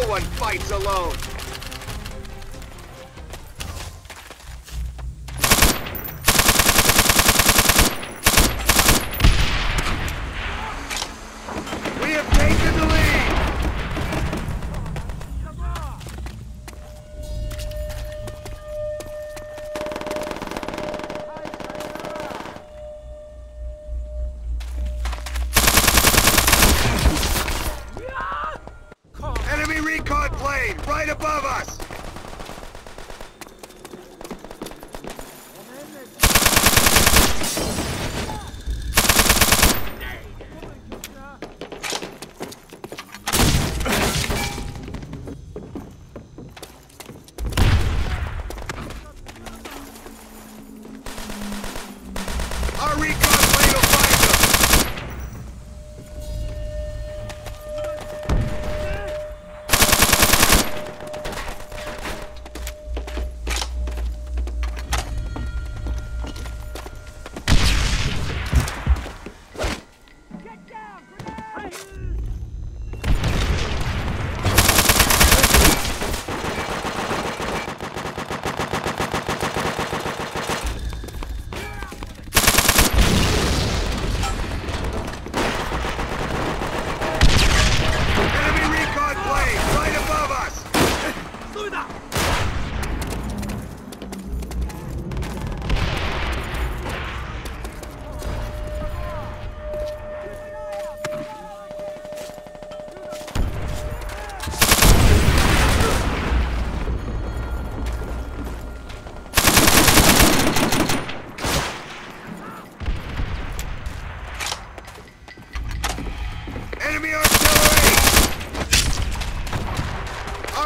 No one fights alone. Above us!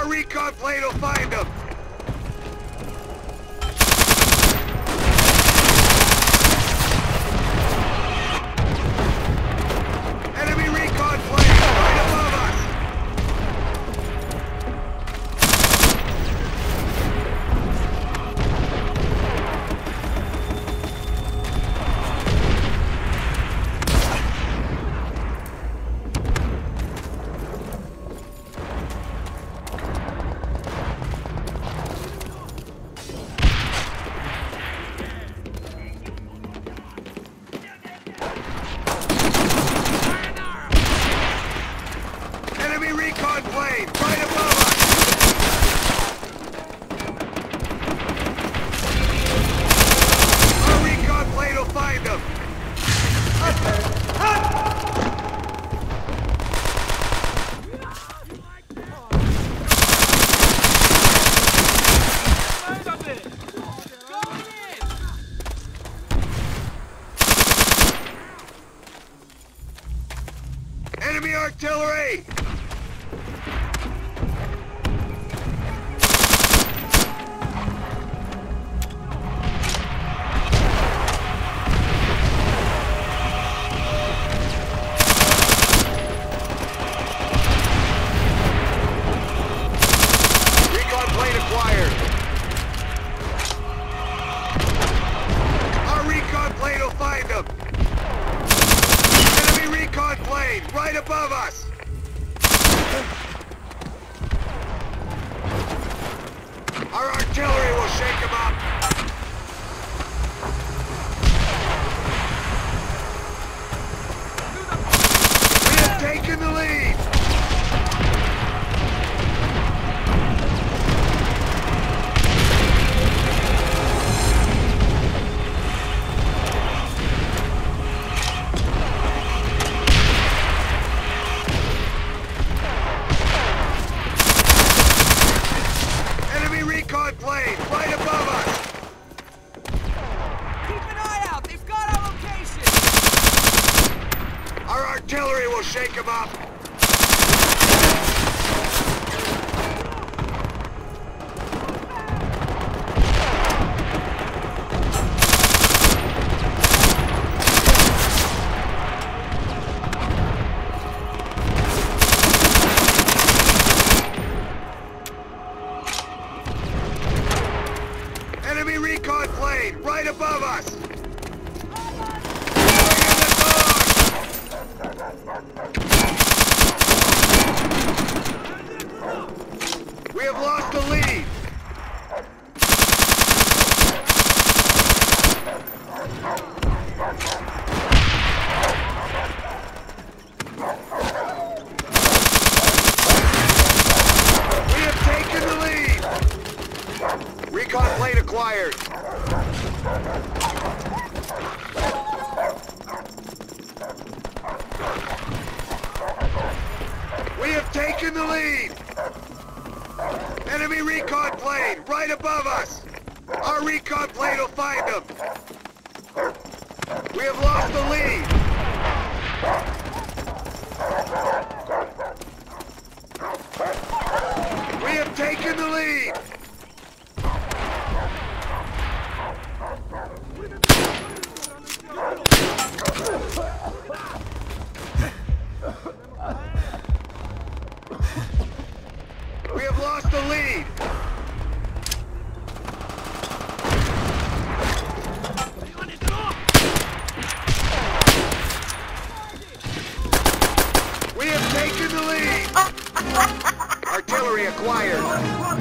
Our recon plane will find them! Enemy artillery! Recon plane acquired. Our recon plane will find them. Plane right above us. Our artillery will shake them up. Artillery will shake them up. Enemy recon plane right above us. We have lost the lead! Recon plane acquired. Taken the lead! Enemy recon plane, right above us! Our recon plane will find them! We have lost the lead! Acquired!